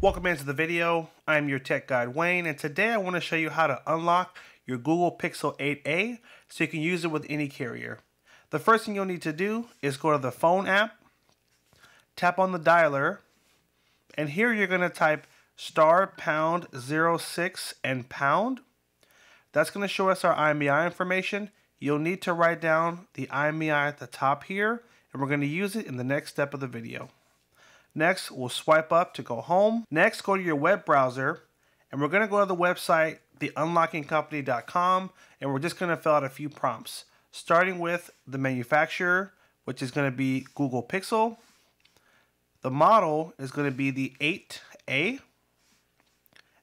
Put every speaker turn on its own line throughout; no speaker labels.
Welcome into the video. I'm your tech guide Wayne and today I want to show you how to unlock your Google Pixel 8a so you can use it with any carrier. The first thing you'll need to do is go to the phone app, tap on the dialer, and here you're going to type star pound 06 and pound. That's going to show us our IMEI information. You'll need to write down the IMEI at the top here, and we're going to use it in the next step of the video. Next, we'll swipe up to go home. Next, go to your web browser, and we're going to go to the website, theunlockingcompany.com, and we're just going to fill out a few prompts, starting with the manufacturer, which is going to be Google Pixel. The model is going to be the 8A,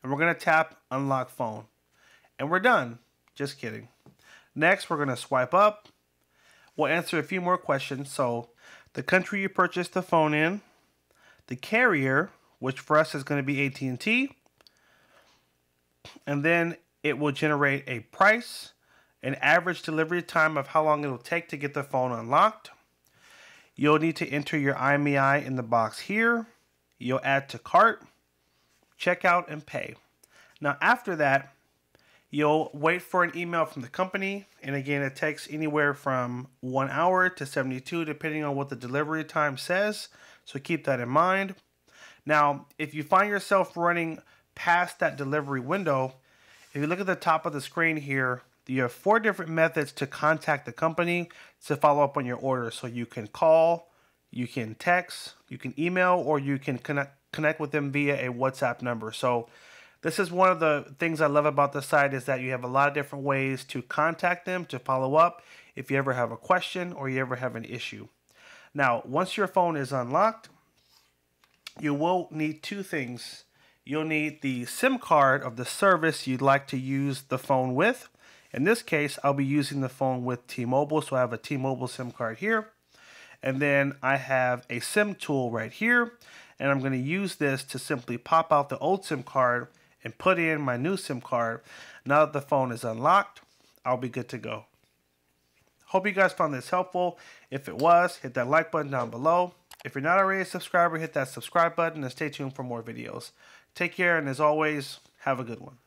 and we're going to tap Unlock Phone. And we're done. Just kidding. Next, we're going to swipe up. We'll answer a few more questions. So, the country you purchased the phone in, the carrier, which for us is going to be AT&T, and then it will generate a price, an average delivery time of how long it will take to get the phone unlocked. You'll need to enter your IMEI in the box here. You'll add to cart, checkout, and pay. Now after that, You'll wait for an email from the company, and again, it takes anywhere from one hour to 72, depending on what the delivery time says. So keep that in mind. Now, if you find yourself running past that delivery window, if you look at the top of the screen here, you have four different methods to contact the company to follow up on your order. So you can call, you can text, you can email, or you can connect connect with them via a WhatsApp number. So this is one of the things I love about the site is that you have a lot of different ways to contact them to follow up if you ever have a question or you ever have an issue. Now, once your phone is unlocked, you will need two things. You'll need the SIM card of the service you'd like to use the phone with. In this case, I'll be using the phone with T-Mobile, so I have a T-Mobile SIM card here. And then I have a SIM tool right here, and I'm going to use this to simply pop out the old SIM card and put in my new SIM card. Now that the phone is unlocked, I'll be good to go. Hope you guys found this helpful. If it was, hit that like button down below. If you're not already a subscriber, hit that subscribe button and stay tuned for more videos. Take care, and as always, have a good one.